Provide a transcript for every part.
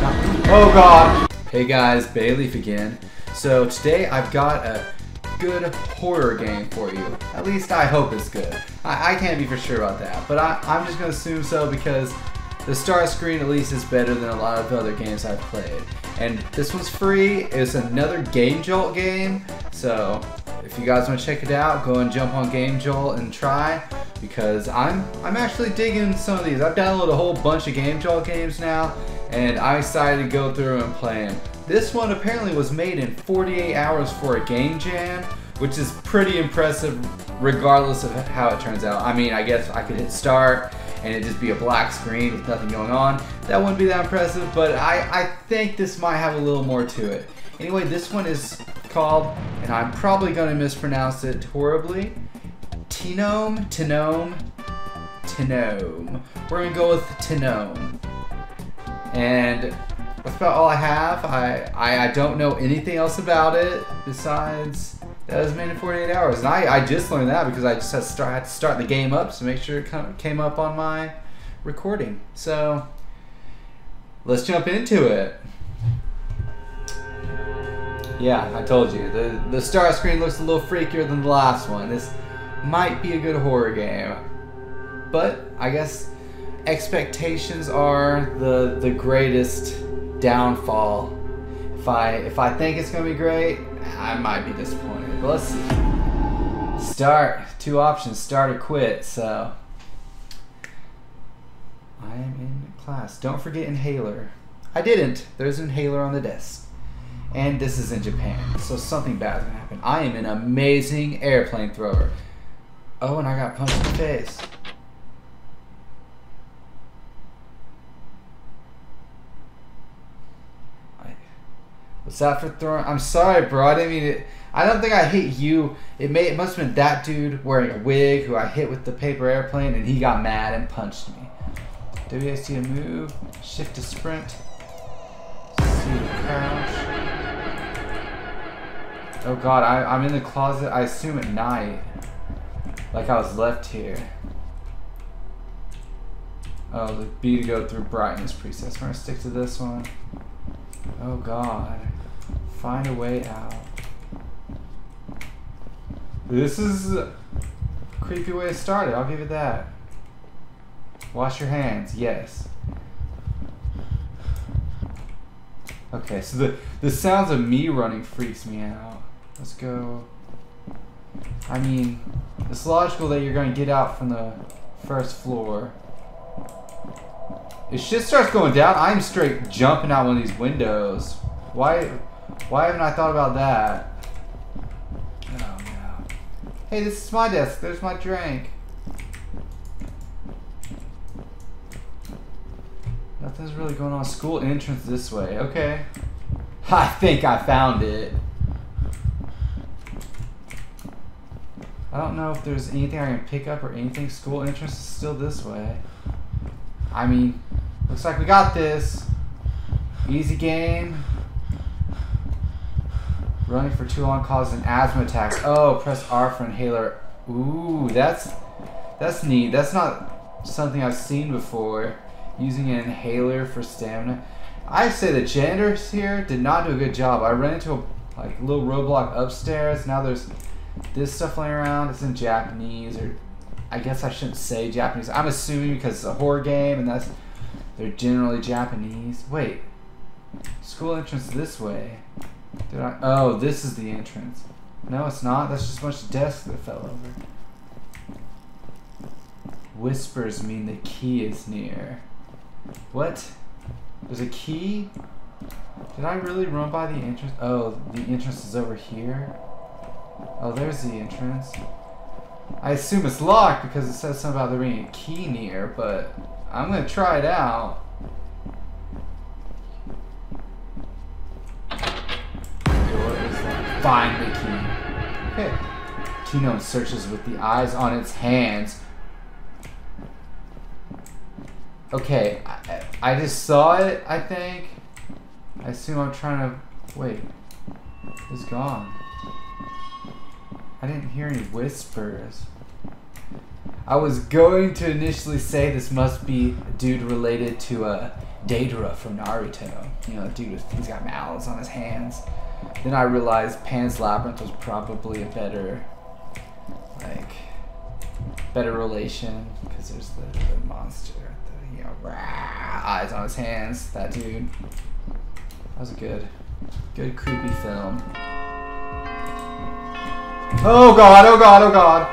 Oh god! Hey guys, Bayleaf again. So today I've got a good horror game for you. At least I hope it's good. I, I can't be for sure about that, but I, I'm just gonna assume so because the start screen at least is better than a lot of other games I've played. And this one's free, it's another Game Jolt game, so if you guys want to check it out, go and jump on Game Jolt and try because I'm I'm actually digging some of these. I've downloaded a whole bunch of Game Jolt games now, and I'm excited to go through and play them. This one apparently was made in 48 hours for a game jam, which is pretty impressive regardless of how it turns out. I mean, I guess I could hit start and it'd just be a black screen with nothing going on. That wouldn't be that impressive, but I, I think this might have a little more to it. Anyway, this one is called, and I'm probably to mispronounce it horribly, Tinome, Tinome, Tinome. We're to go with Tinome. And that's about all I have. I, I, I, don't know anything else about it besides that it was made in 48 hours. And I, I just learned that because I just had to, start, had to start the game up to make sure it came up on my recording. So let's jump into it. Yeah, I told you. The, the start screen looks a little freakier than the last one. This might be a good horror game. But I guess expectations are the the greatest downfall. If I if I think it's gonna be great, I might be disappointed. But let's see. Start. Two options, start or quit, so I am in class. Don't forget inhaler. I didn't. There's an inhaler on the desk. And this is in Japan, so something bad is gonna happen. I am an amazing airplane thrower. Oh, and I got punched in the face. That for throwing? I'm sorry, bro. I didn't mean it. I don't think I hit you. It may. It must have been that dude wearing a wig who I hit with the paper airplane, and he got mad and punched me. WASD to move. Shift to sprint. C to crouch. Oh god, I, I'm in the closet, I assume at night. Like I was left here. Oh, the B to go through brightness presets. We're gonna stick to this one. Oh god. Find a way out. This is a creepy way to start it, I'll give it that. Wash your hands, yes. Okay, so the, the sounds of me running freaks me out. Let's go. I mean, it's logical that you're going to get out from the first floor. If shit starts going down, I'm straight jumping out one of these windows. Why, why haven't I thought about that? Oh no. Hey, this is my desk. There's my drink. Nothing's really going on. School entrance this way. Okay. I think I found it. I don't know if there's anything I can pick up or anything. School entrance is still this way. I mean, looks like we got this. Easy game. Running for too long causes an asthma attack. Oh, press R for inhaler. Ooh, that's that's neat. That's not something I've seen before. Using an inhaler for stamina. I say the janitors here did not do a good job. I ran into a like little roadblock upstairs. Now there's this stuff laying around. It's in Japanese, or I guess I shouldn't say Japanese. I'm assuming because it's a horror game and that's they're generally Japanese. Wait, school entrance this way. Did I? Oh, this is the entrance. No, it's not. That's just a bunch of desks that fell over. Whispers mean the key is near. What? There's a key? Did I really run by the entrance? Oh, the entrance is over here? Oh, there's the entrance. I assume it's locked because it says something about there being a key near, but I'm gonna try it out. Find the key. Okay. Kino searches with the eyes on its hands. Okay, I, I just saw it, I think. I assume I'm trying to... Wait. It's gone. I didn't hear any whispers. I was going to initially say this must be a dude related to uh, Deidara from Naruto. You know, dude with, he's got mouths on his hands. Then I realized Pan's Labyrinth was probably a better, like, better relation because there's the, the monster, the, you know, rah, eyes on his hands. That dude. That was a good, good creepy film. Oh god! Oh god! Oh god!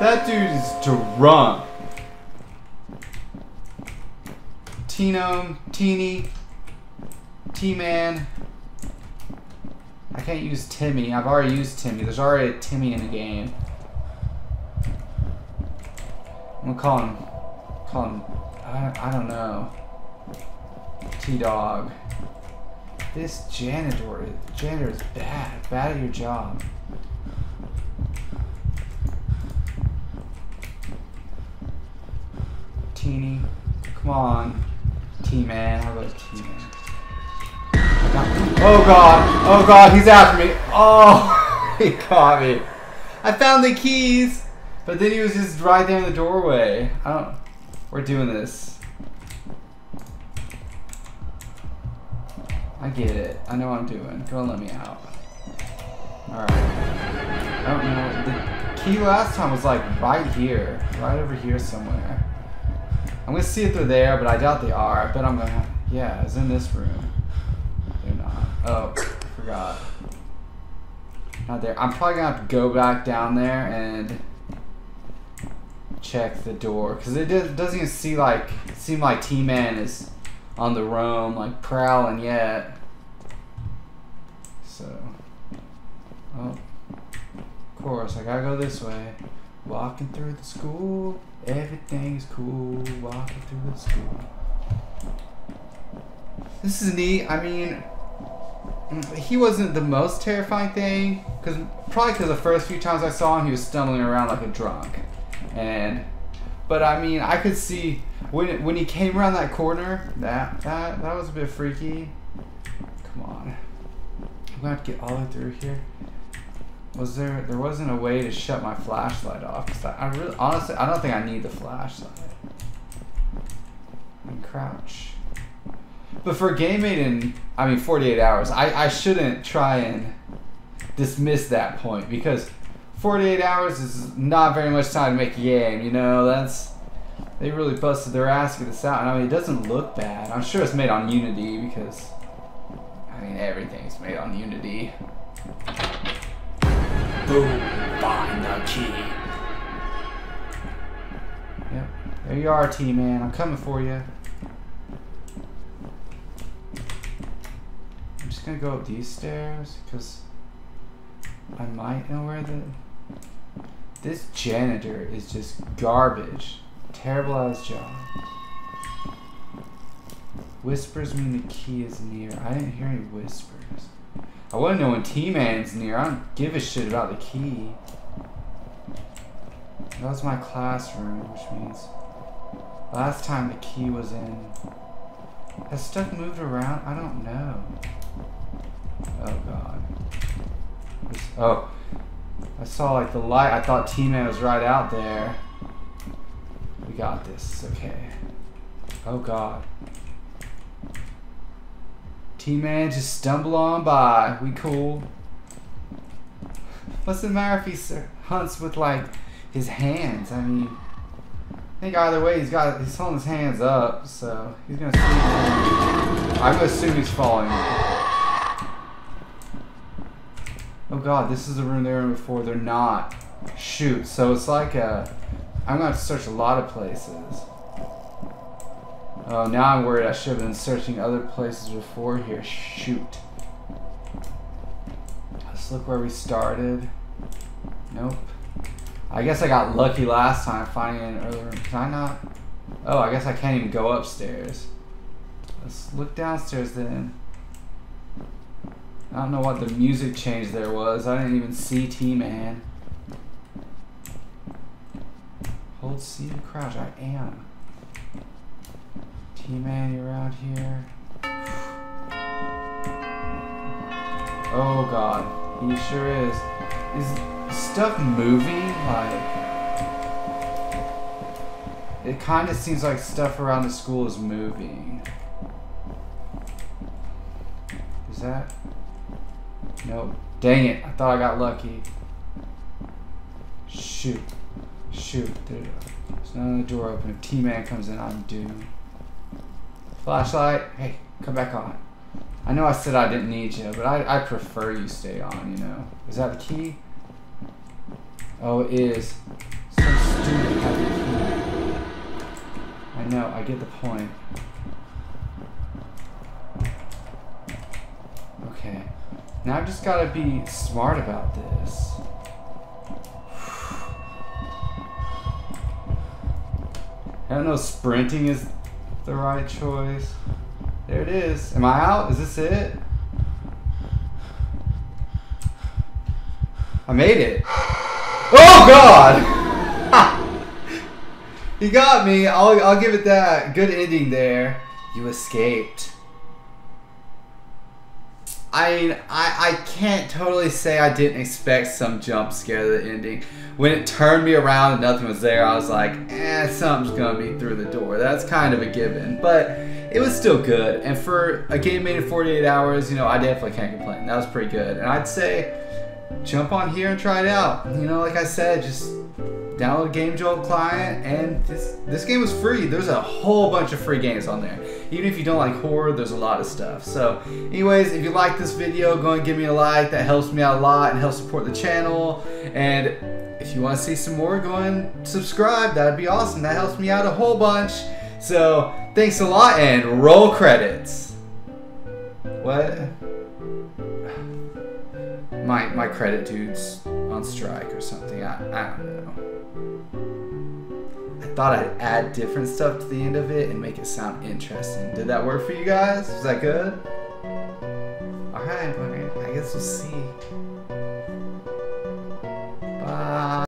That dude is drunk. Tino, Teeny, T-Man. I can't use Timmy. I've already used Timmy. There's already a Timmy in the game. I'm gonna call him, call him, I, I don't know. T-Dog. This janitor, janitor is bad. Bad at your job. Teeny. Come on. T-Man. How about T-Man? Oh god. Oh god, he's after me. Oh, he caught me. I found the keys. But then he was just right there in the doorway. I don't... We're doing this. I get it. I know what I'm doing. Go and let me out. Alright. I don't know. The key last time was like right here. Right over here somewhere. I'm gonna see if they're there, but I doubt they are. I bet I'm gonna. Yeah, it's in this room. Oh, forgot. Not there. I'm probably gonna have to go back down there and check the door because it doesn't even see like seem like T-Man is on the roam like prowling yet. So, oh, of course I gotta go this way. Walking through the school. Everything's cool walking through the school. This is neat. I mean, he wasn't the most terrifying thing, because probably because the first few times I saw him, he was stumbling around like a drunk, and but I mean, I could see when when he came around that corner, that that that was a bit freaky. Come on, I'm gonna have to get all the way through here. Was there there wasn't a way to shut my flashlight off because I, I, really honestly I don't think I need the flashlight. And crouch but for game made in I mean 48 hours I, I shouldn't try and dismiss that point because 48 hours is not very much time to make a game you know that's they really busted their ass to get this out and I mean it doesn't look bad I'm sure it's made on Unity because I mean everything's made on Unity Boom, find the key. Yep, there you are, T-Man. I'm coming for you. I'm just gonna go up these stairs, because I might know where the... This janitor is just garbage. Terrible his job. Whispers mean the key is near. I didn't hear any whispers. I want to know when T-Man's near. I don't give a shit about the key. That was my classroom, which means last time the key was in. Has stuff moved around? I don't know. Oh god. oh. I saw like the light. I thought T-Man was right out there. We got this. Okay. Oh god. T-Man just stumble on by. We cool. What's the matter if he hunts with like his hands? I mean, I think either way he's got he's holding his hands up, so he's gonna. I'm gonna assume he's falling. Oh god, this is the room they were in before. They're not. Shoot. So it's like a. I'm gonna have to search a lot of places. Oh, now I'm worried I should have been searching other places before here. Shoot. Let's look where we started. Nope. I guess I got lucky last time finding an earlier room. Can I not? Oh, I guess I can't even go upstairs. Let's look downstairs then. I don't know what the music change there was. I didn't even see T-Man. Hold C to crouch. I am. T-Man, you're out here. Oh god, he sure is. Is stuff moving? Like, it kind of seems like stuff around the school is moving. Is that? Nope. Dang it! I thought I got lucky. Shoot. Shoot. There's another door open. If T-Man comes in, I'm doomed. Flashlight. Hey, come back on. I know I said I didn't need you, but I, I prefer you stay on, you know. Is that the key? Oh, it is. So stupid have the key. I know, I get the point. Okay. Now I've just gotta be smart about this. I don't know sprinting is the right choice. There it is. Am I out? Is this it? I made it. Oh God! he got me. I'll, I'll give it that. Good ending there. You escaped. I mean, I, I can't totally say I didn't expect some jump scare at the ending. When it turned me around and nothing was there, I was like, eh, something's gonna be through the door. That's kind of a given. But it was still good. And for a game made in 48 hours, you know, I definitely can't complain. That was pretty good. And I'd say jump on here and try it out. You know, like I said, just download Game Jolt client, and this this game was free. There's a whole bunch of free games on there. Even if you don't like horror, there's a lot of stuff. So, anyways, if you like this video, go and give me a like. That helps me out a lot and helps support the channel. And if you want to see some more, go and subscribe. That'd be awesome. That helps me out a whole bunch. So, thanks a lot, and roll credits. What? My my credit dude's on strike or something. I, I don't know thought I'd add different stuff to the end of it and make it sound interesting. Did that work for you guys? Was that good? Alright, I guess we'll see. Bye.